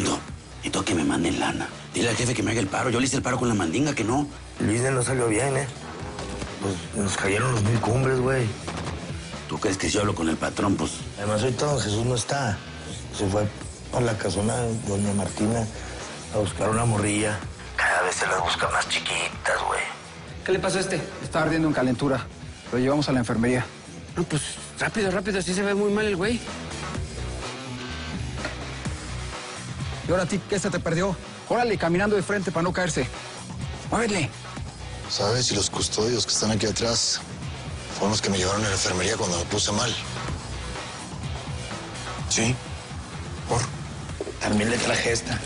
Sargento, necesito que me manden lana. Dile al jefe que me haga el paro. Yo le hice el paro con la mandinga, que no. Luis no salió bien, ¿eh? Pues nos cayeron los mil cumbres, güey. ¿Tú crees que si yo hablo con el patrón, pues... Además, ahorita don Jesús no está. Se fue a la casona doña Martina a buscar una morrilla. Cada vez se las busca más chiquitas, güey. ¿Qué le pasó a este? Está ardiendo en calentura. Lo llevamos a la enfermería. No, pues rápido, rápido, sí se ve muy mal el güey. Y ahora a ti, ¿qué se te perdió? Órale, caminando de frente para no caerse. Muévele. ¿Sabes? si los custodios que están aquí atrás fueron los que me llevaron a la enfermería cuando me puse mal. Sí. Por. También le traje esta.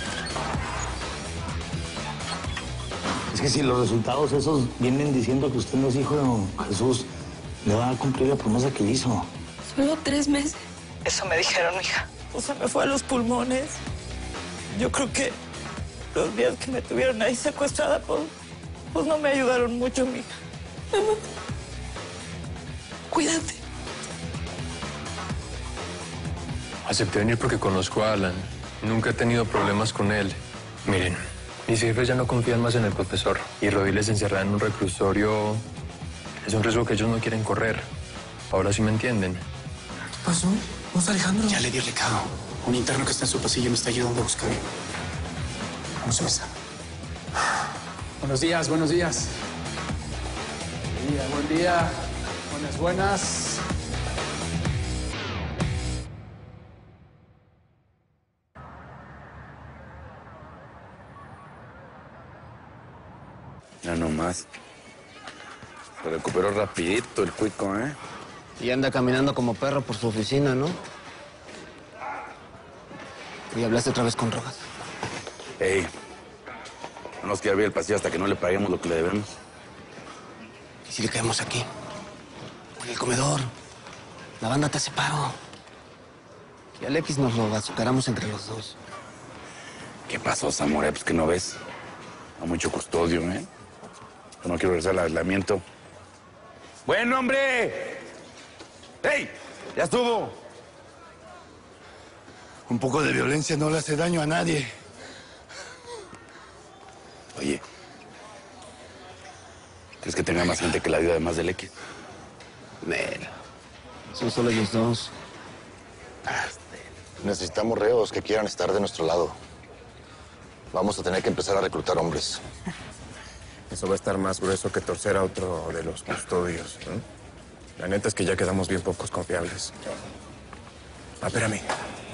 Es que si los resultados esos vienen diciendo que usted no es hijo de don Jesús, le va a cumplir la promesa que hizo. Solo tres meses. Eso me dijeron, hija. O sea, me fue a los pulmones. Yo creo que los días que me tuvieron ahí secuestrada, pues, pues no me ayudaron mucho, mija. Mamá, cuídate. Acepté venir porque conozco a Alan. Nunca he tenido problemas con él. Miren, mis jefes ya no confían más en el profesor. Y Rodiles encerrada en un reclusorio es un riesgo que ellos no quieren correr. Ahora sí me entienden. ¿Qué pasó? ¿Vos, Alejandro? Ya le di el recado. Un interno que está en su pasillo me está ayudando a buscar. Vamos a empezar. Buenos días, buenos días. Buen día, buen día. Buenas, buenas. Ya nomás. Se recuperó rapidito el cuico, ¿eh? Y anda caminando como perro por su oficina, ¿no? Y hablaste otra vez con Rojas. Ey, no nos quiere abrir el pasillo hasta que no le paguemos lo que le debemos. ¿Y si le caemos aquí? En el comedor. La banda te hace paro. Y al X nos lo azucaramos entre los dos. ¿Qué pasó, Zamora? Pues que no ves. A mucho custodio, ¿eh? Yo no quiero regresar al aislamiento. ¡Buen hombre! ¡Ey! ¡Ya estuvo! Un poco de violencia no le hace daño a nadie. Oye, ¿crees que tenga más gente que la vida además del X? Mira, son solo ellos dos. Necesitamos reos que quieran estar de nuestro lado. Vamos a tener que empezar a reclutar hombres. Eso va a estar más grueso que torcer a otro de los custodios. ¿no? La neta es que ya quedamos bien pocos confiables. Ah, espérame.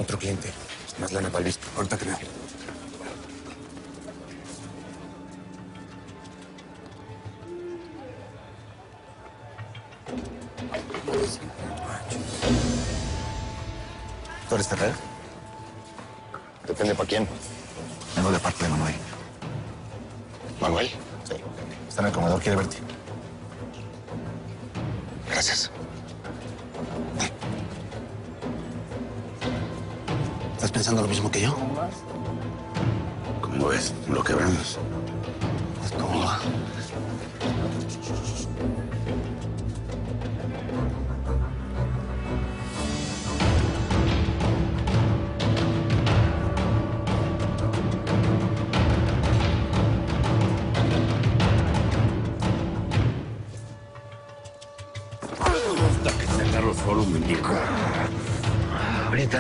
Otro cliente. Más lana para el visto. Ahorita veo. ¿Tú eres Ferrer? Depende para quién. Vengo de parte de Manuel. ¿Manuel? Sí. Está en el comedor, quiere verte. Gracias. Pensando lo mismo que yo? ¿Cómo ves? Lo quebramos. Pues cómo va.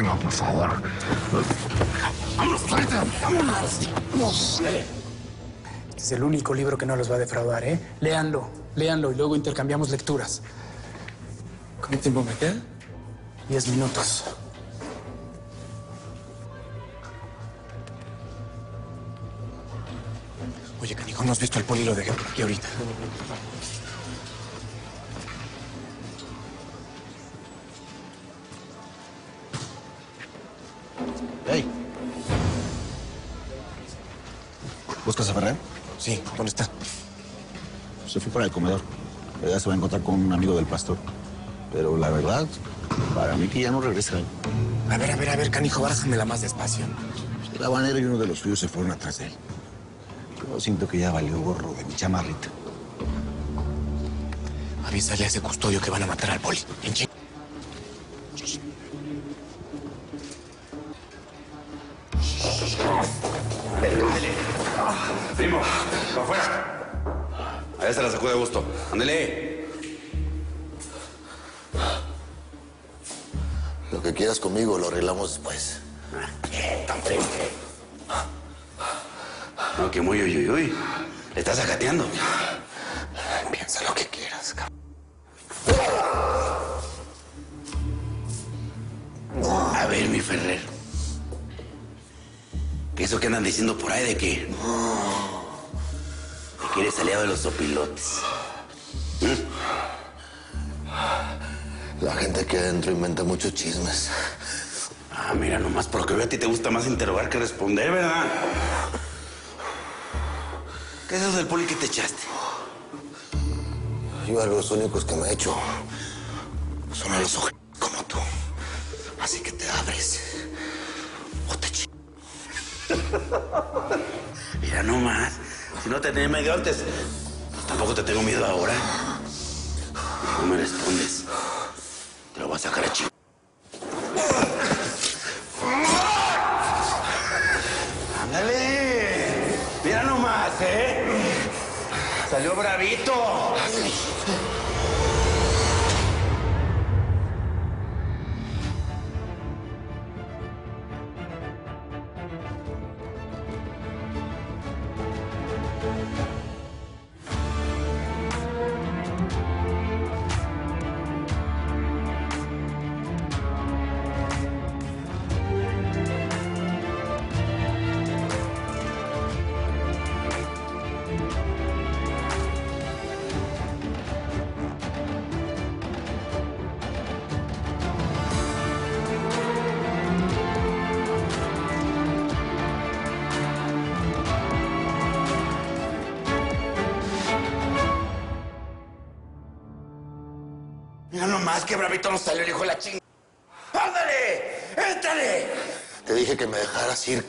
Ahorita no, por favor. ¡Vámonos, ahorita! ¡Vámonos! ¡Vámonos! Este es el único libro que no los va a defraudar, ¿eh? Léanlo, léanlo y luego intercambiamos lecturas. ¿Cuánto tiempo me queda? Diez minutos. Oye, canijo, ¿no has visto al poli lo dejé por aquí ahorita? ¿Buscas a Ferrer? Sí, ¿dónde está? Se fue para el comedor. Ya se va a encontrar con un amigo del pastor. Pero la verdad, para mí que ya no regresa. A ver, a ver, a ver, canijo, bárjamela más despacio. El habanero y uno de los suyos se fueron atrás de él. Yo siento que ya valió gorro de mi chamarrita. Avísale a ese custodio que van a matar al poli. En Se la sacó de gusto. Ándele. Lo que quieras conmigo lo arreglamos después. ¿Qué? Tan feo. No, que muy uy, uy, uy. Le estás sacateando. Piensa lo que quieras, cabrón. A ver, mi Ferrer. ¿Qué eso que andan diciendo por ahí de que. Que eres aliado de los sopilotes? La gente que adentro inventa muchos chismes. Ah, mira, nomás por lo que veo a ti te gusta más interrogar que responder, ¿verdad? ¿Qué es eso del poli que te echaste? Yo a los únicos que me he hecho son a los ojos como tú. Así que te abres o te ch... Mira nomás. Si no te tenía miedo antes, tampoco te tengo miedo ahora. No me respondes. Te lo voy a sacar a chico. ¡Ándale! Mira nomás, ¿eh? Salió bravito. Nomás que bravito nos salió el hijo de la chingada. ¡Ándale! ¡Éntrale! Te dije que me dejaras ir.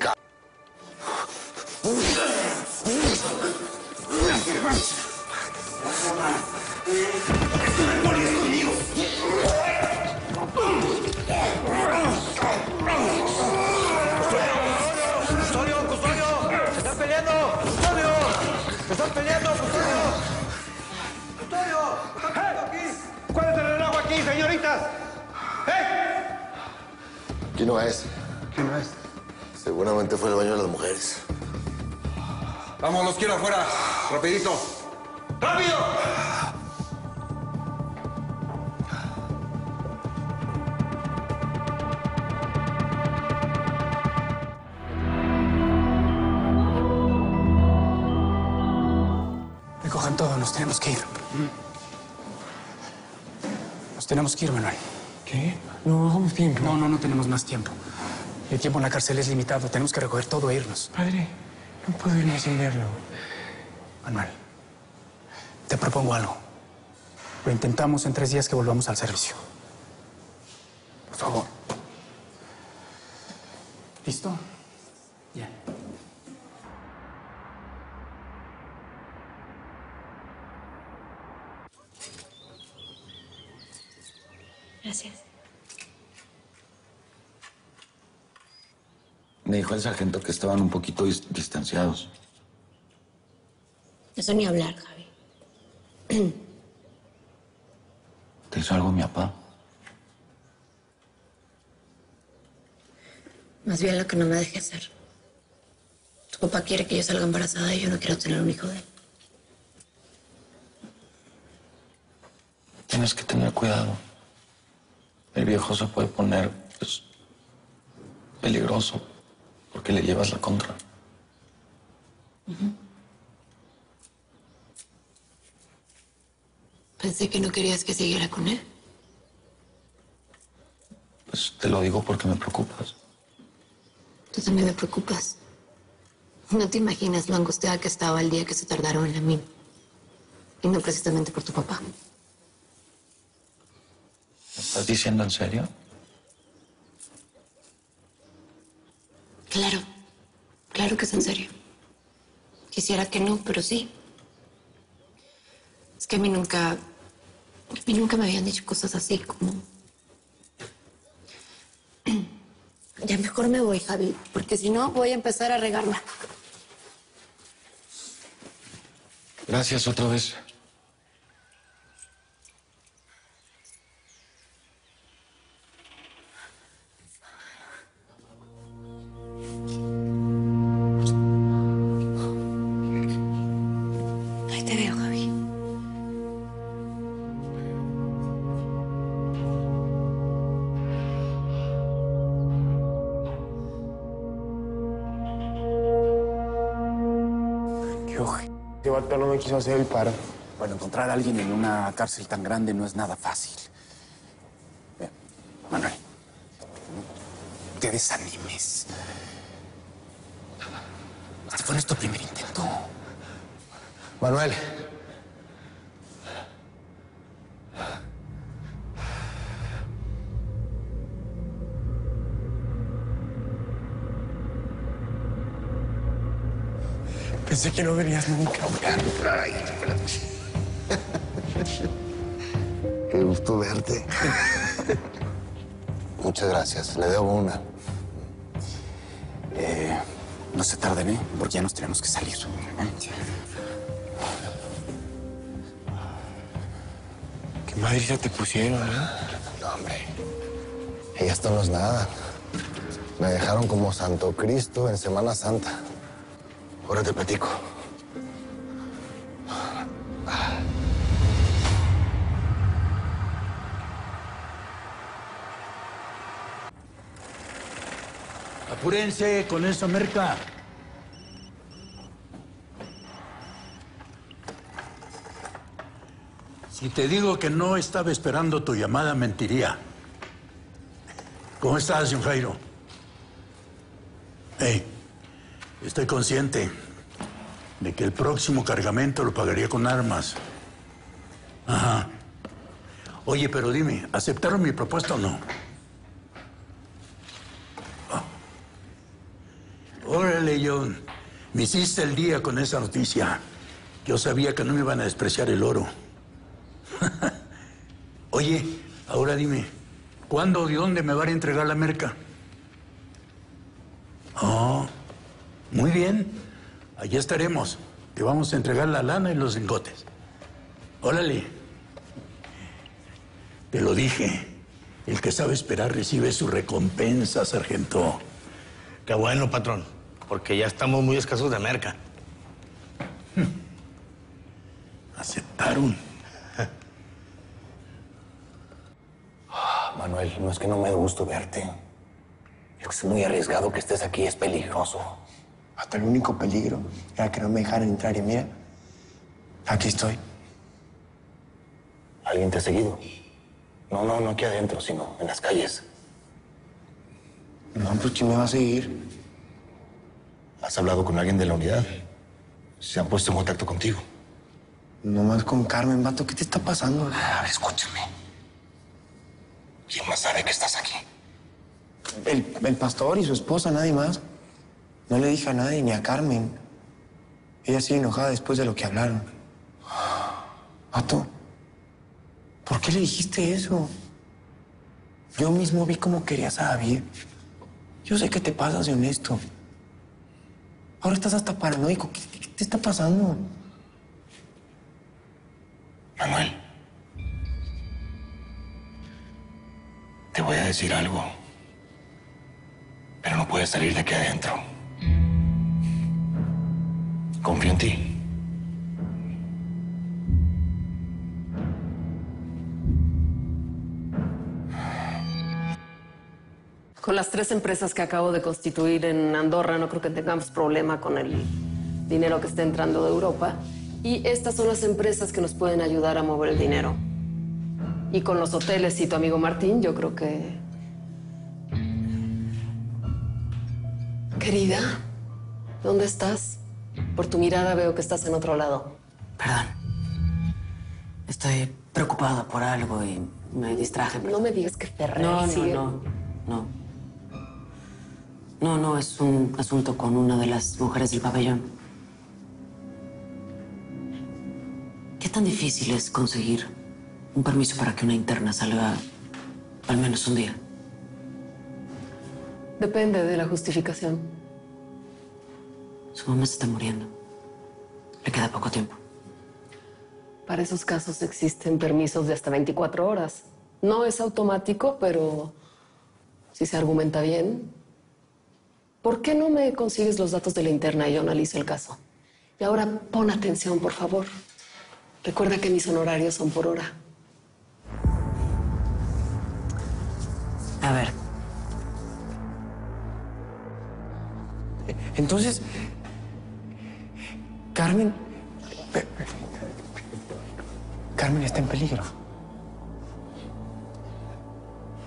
¿Quién no es? ¿Quién no es? Seguramente fue el baño de las mujeres. Vamos, los quiero afuera. Rapidito. ¡Rápido! Recojan todo, nos tenemos que ir. Nos tenemos que ir, Manuel. ¿Qué? No, vamos tiempo. No, no, no tenemos más tiempo. El tiempo en la cárcel es limitado. Tenemos que recoger todo e irnos. Padre, no puedo irme sin verlo. Manuel, te propongo algo. Lo intentamos en tres días que volvamos al servicio. Por favor. ¿Listo? Ya. Gracias. Me dijo el sargento que estaban un poquito dis- distanciados. Eso ni hablar, Javi. ¿Te hizo algo mi papá? Más bien lo que no me deje hacer. Tu papá quiere que yo salga embarazada y yo no quiero tener un hijo de él. Tienes que tener cuidado. El viejo se puede poner, pues, peligroso porque le llevas la contra. Pensé que no querías que siguiera con él. Pues te lo digo porque me preocupas. Tú también me preocupas. No te imaginas lo angustiada que estaba el día que se tardaron en la mina. Y no precisamente por tu papá. ¿Me estás diciendo en serio? Claro. Claro que es en serio. Quisiera que no, pero sí. Es que a mí nunca. A mí nunca me habían dicho cosas así como. Ya mejor me voy, Javi, porque si no voy a empezar a regarla. Gracias otra vez. Vato no me quiso hacer el paro. Bueno, encontrar a alguien en una cárcel tan grande no es nada fácil. Manuel, no te desanimes. Este fue nuestro primer intento. Manuel. Pensé que no venías nunca. Qué gusto verte. Muchas gracias. Le debo una. Eh, no se tarden, ¿eh? Porque ya nos tenemos que salir. Qué madrita te pusieron, ¿eh? No, hombre. Y esto no es nada. Me dejaron como Santo Cristo en Semana Santa. Ahora te platico. Apúrense con esa merca. Si te digo que no estaba esperando tu llamada, mentiría. ¿Cómo estás, señor Jairo? Hey, estoy consciente de que el próximo cargamento lo pagaría con armas. Ajá. Oye, pero dime, ¿aceptaron mi propuesta o no? Órale, John. Me hiciste el día con esa noticia. Yo sabía que no me iban a despreciar el oro. Oye, ahora dime, ¿cuándo y dónde me van a entregar la merca? Oh, muy bien. Allí estaremos. Te vamos a entregar la lana y los lingotes. Órale. Te lo dije. El que sabe esperar recibe su recompensa, sargento. Qué bueno, patrón. Porque ya estamos muy escasos de merca. Aceptaron. Manuel, no es que no me dé gusto verte. Es que es muy arriesgado que estés aquí, es peligroso. Hasta el único peligro era que no me dejaran entrar y mira, aquí estoy. ¿Alguien te ha seguido? No, no, no aquí adentro, sino en las calles. No, pues ¿quién me va a seguir? ¿Has hablado con alguien de la unidad? ¿Se han puesto en contacto contigo? Nomás con Carmen, vato, ¿qué te está pasando? A ver, escúchame. ¿Quién más sabe que estás aquí? El, el pastor y su esposa, nadie más. No le dije a nadie, ni a Carmen. Ella sigue enojada después de lo que hablaron. Vato, ¿por qué le dijiste eso? Yo mismo vi cómo querías a David. Yo sé que te pasas de honesto. Ahora estás hasta paranoico. ¿Qué, qué te está pasando? Manuel. Te voy a decir algo. Pero no puedes salir de aquí adentro. Confío en ti. Con las tres empresas que acabo de constituir en Andorra, no creo que tengamos problema con el dinero que está entrando de Europa. Y estas son las empresas que nos pueden ayudar a mover el dinero. Y con los hoteles y tu amigo Martín, yo creo que... Querida, ¿dónde estás? Por tu mirada veo que estás en otro lado. Perdón. Estoy preocupada por algo y me distraje. No me digas que Ferrer No, no, no, no. No, no, es un asunto con una de las mujeres del pabellón. ¿Qué tan difícil es conseguir un permiso para que una interna salga al menos un día? Depende de la justificación. Su mamá se está muriendo. Le queda poco tiempo. Para esos casos existen permisos de hasta 24 horas. No es automático, pero si se argumenta bien. ¿Por qué no me consigues los datos de la interna y yo analizo el caso? Y ahora pon atención, por favor. Recuerda que mis honorarios son por hora. A ver. Entonces, Carmen... Carmen está en peligro.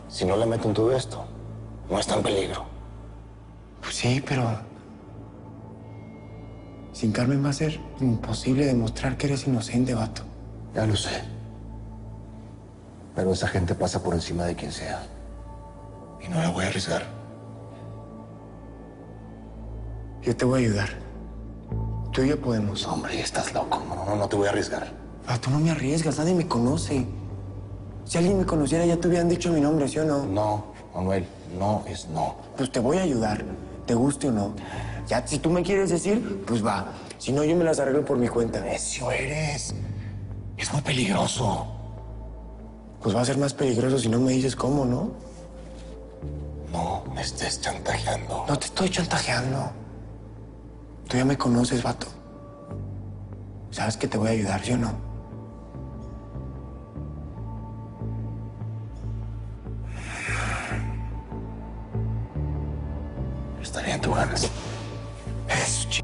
Si no le meto en todo esto, no está en peligro. Pues sí, pero... Sin Carmen va a ser imposible demostrar que eres inocente, vato. Ya lo sé. Pero esa gente pasa por encima de quien sea. Y no la voy a arriesgar. Yo te voy a ayudar. Tú y yo podemos. Hombre, estás loco. No, no, no te voy a arriesgar. Ah, tú no me arriesgas, nadie me conoce. Si alguien me conociera, ya te hubieran dicho mi nombre, ¿sí o no? No, Manuel, no es no. Pues te voy a ayudar, te guste o no. Ya, si tú me quieres decir, pues va. Si no, yo me las arreglo por mi cuenta. Necio eres. Es muy peligroso. Pues va a ser más peligroso si no me dices cómo, ¿no? No me estés chantajeando. No te estoy chantajeando. Tú ya me conoces, vato. Sabes que te voy a ayudar, ¿sí o no? Estaría en tus ganas. Eso, ch...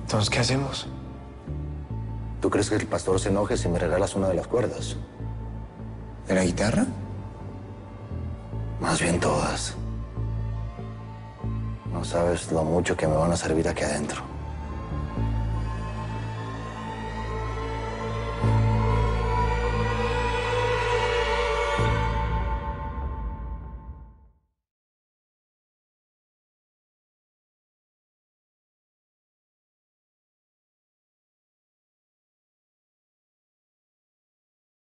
Entonces, ¿qué hacemos? ¿Tú crees que el pastor se enoje si me regalas una de las cuerdas? ¿De la guitarra? Más bien todas. Sabes lo mucho que me van a servir aquí adentro.